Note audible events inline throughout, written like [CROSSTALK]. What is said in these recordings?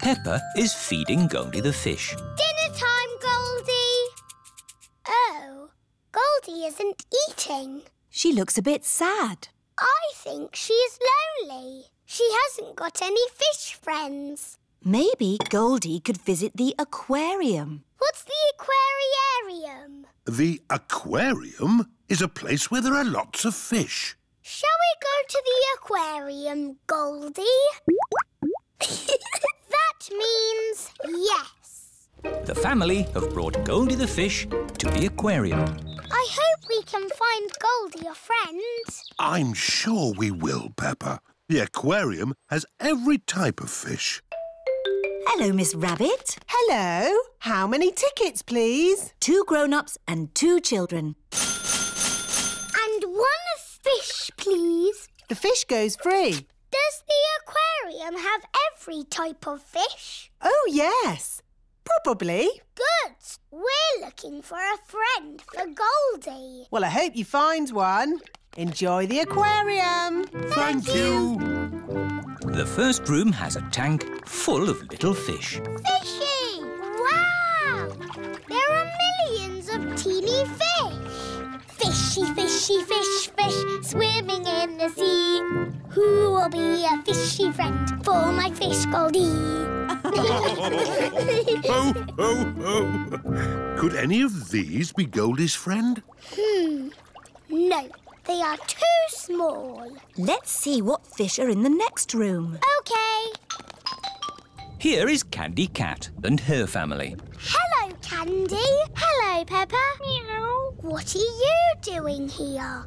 Peppa is feeding Goldie the fish. Dinner time, Goldie! Oh, Goldie isn't eating. She looks a bit sad. I think she's lonely. She hasn't got any fish friends. Maybe Goldie could visit the aquarium. What's the aquarium? The aquarium is a place where there are lots of fish. Shall we go to the aquarium, Goldie? [LAUGHS] that means yes. The family have brought Goldie the fish to the aquarium. I hope we can find Goldie a friend. I'm sure we will, Peppa. The aquarium has every type of fish. Hello, Miss Rabbit. Hello. How many tickets, please? Two grown-ups and two children. And one fish, please. The fish goes free. Does aquarium have every type of fish? Oh, yes. Probably. Good. We're looking for a friend for Goldie. Well, I hope you find one. Enjoy the aquarium. Thank, you. The first room has a tank full of little fish. Fishy! Wow! There are fish Goldie? [LAUGHS] ho, ho, ho. Could any of these be Goldie's friend? Hmm. No, they are too small. Let's see what fish are in the next room. OK. Here is Candy Cat and her family. Hello, Candy. Hello, Peppa. Meow. What are you doing here?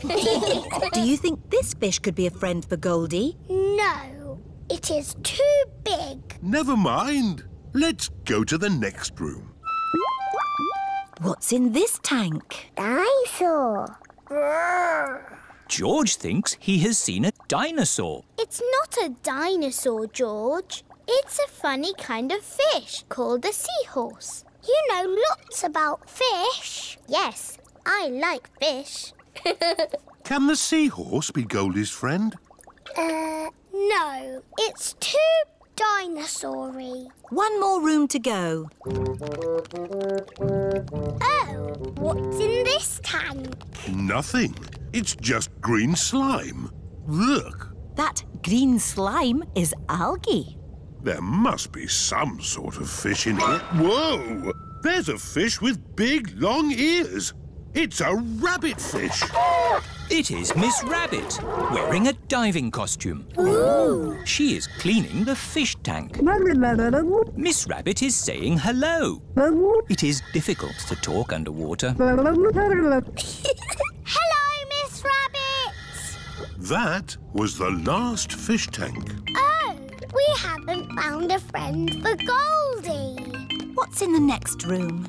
Do you think this fish could be a friend for Goldie? No, it is too big. Never mind. Let's go to the next room. What's in this tank? Dinosaur. George thinks he has seen a dinosaur. It's not a dinosaur, George. It's a funny kind of fish called a seahorse. You know lots about fish. Yes, I like fish. Can the seahorse be Goldie's friend? Uh, no. It's too dinosaur-y. One more room to go. Oh, what's in this tank? Nothing. It's just green slime. Look, That green slime is algae. there must be some sort of fish in here. Whoa! There's a fish with big, long ears. It's a rabbit fish. It is Miss Rabbit, wearing a diving costume. Ooh. She is cleaning the fish tank. Miss Rabbit is saying hello. It is difficult to talk underwater. Hello, Miss Rabbit. That was the last fish tank. Oh, we haven't found a friend for Goldie. What's in the next room?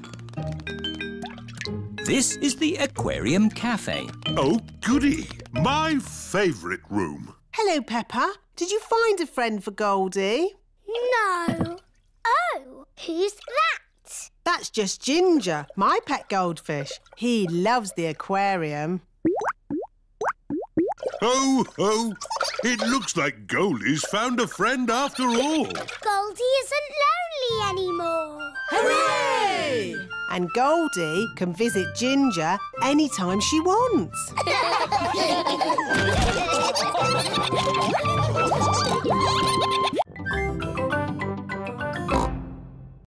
This is the Aquarium Cafe. Oh, goody! My favourite room. Hello, Peppa. Did you find a friend for Goldie? No. Oh, who's that? That's just Ginger, my pet goldfish. He loves the aquarium. Ho, ho! It looks like Goldie's found a friend after all. Goldie isn't lonely anymore. Hooray! And Goldie can visit Ginger anytime she wants. [LAUGHS]